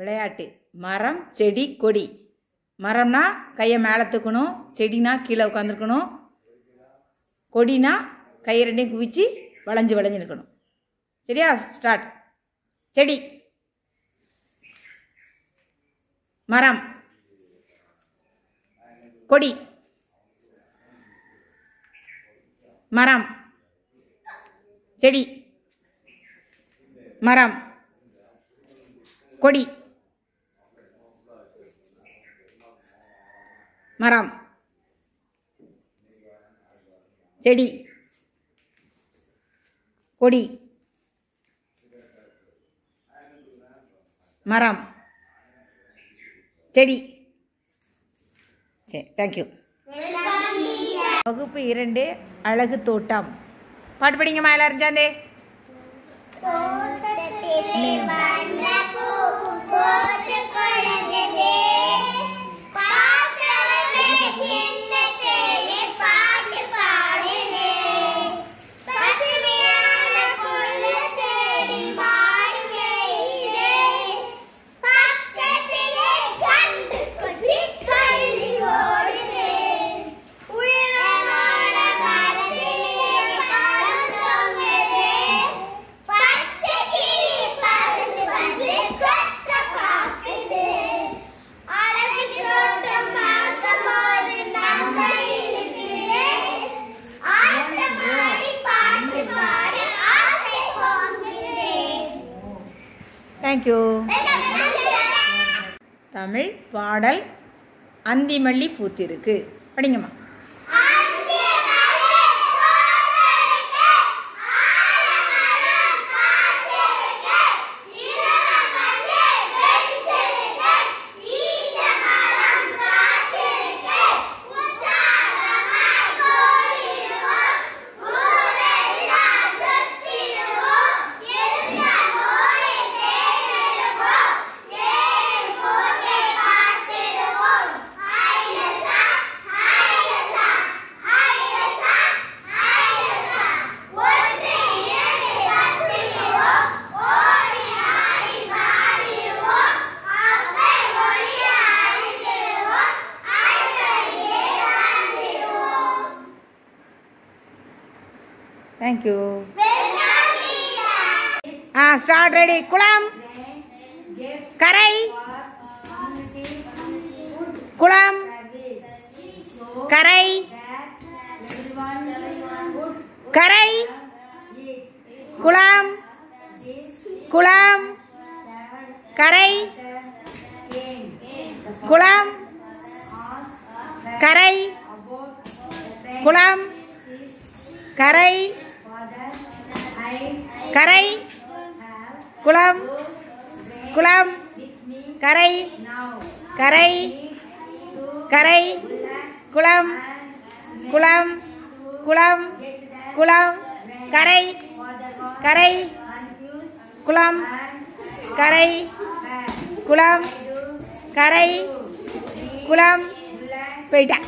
விளையாட்டு. மரம் செடி கொடி. மரம்னா கையை மேலே தூக்கணும் செடினா கீழே உட்காந்துருக்கணும் கொடினா கையை ரெண்டையும் குவிச்சு வளைஞ்சு வளைஞ்சு நிற்கணும். சரியா? ஸ்டார்ட் செடி. மரம். கொடி. மரம். செடி. மரம். கொடி. மரம். செடி. கொடி. மரம். செடி. சரி தேங்க்யூ வகுப்பு இரண்டு அழகு தோட்டம். பாட்டு படிங்கம்மா எல்லாரும் சேர்ந்தே. தோட்டத்திலே வண்ணப்பூ போட்டு கொழுந்ததே. பார்த்தவர்கள் தேங்க்யூ தமிழ் பாடல் அந்திமல்லி பூத்திருக்கு. படிங்கம்மா. வெல்கம் டீச்சர் ஆ ஸ்டார்ட் ரெடி குளம் கரை குளம் கரை கரை குளம் குளம் கரை குளம் கரை குளம் கரை கரை குளம் குளம் கரை கரை கரை குளம் குளம் குளம் குளம் கரை கரை குளம் கரை குளம் கரை குளம். போயிட்டேன்